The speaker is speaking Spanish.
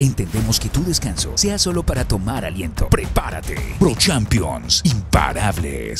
Entendemos que tu descanso sea solo para tomar aliento. Prepárate. Pro Champions. Imparables.